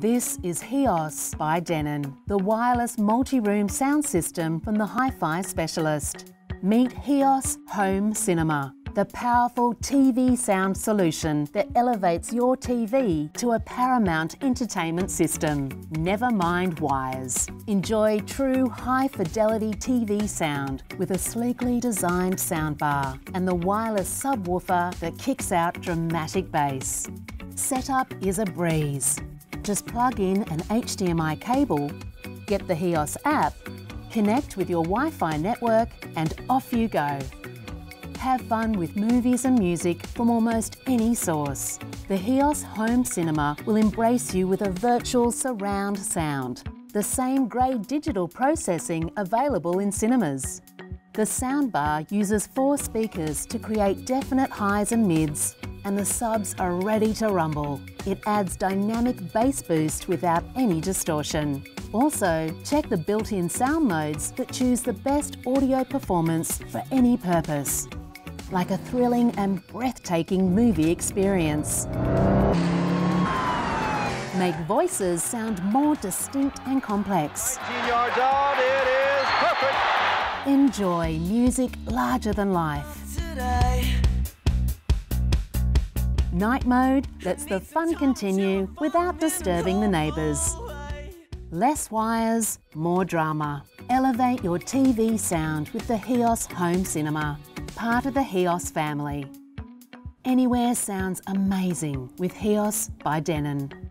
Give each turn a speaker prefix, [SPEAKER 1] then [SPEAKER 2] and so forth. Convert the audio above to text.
[SPEAKER 1] This is HEOS by Denon, the wireless multi-room sound system from the Hi-Fi specialist. Meet HEOS Home Cinema, the powerful TV sound solution that elevates your TV to a paramount entertainment system. Never mind wires. Enjoy true high-fidelity TV sound with a sleekly designed soundbar and the wireless subwoofer that kicks out dramatic bass. Setup is a breeze just plug in an HDMI cable, get the HEOS app, connect with your Wi-Fi network and off you go. Have fun with movies and music from almost any source. The HEOS Home Cinema will embrace you with a virtual surround sound, the same grade digital processing available in cinemas. The soundbar uses four speakers to create definite highs and mids and the subs are ready to rumble. It adds dynamic bass boost without any distortion. Also, check the built-in sound modes that choose the best audio performance for any purpose. Like a thrilling and breathtaking movie experience. Make voices sound more distinct and complex.
[SPEAKER 2] Out,
[SPEAKER 1] Enjoy music larger than life. Night mode lets the fun continue without disturbing the neighbours. Less wires, more drama. Elevate your TV sound with the HEOS Home Cinema, part of the HEOS family. Anywhere sounds amazing with HEOS by Denon.